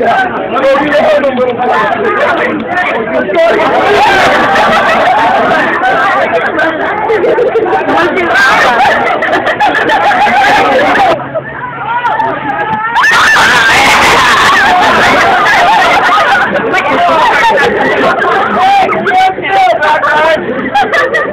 Grazie.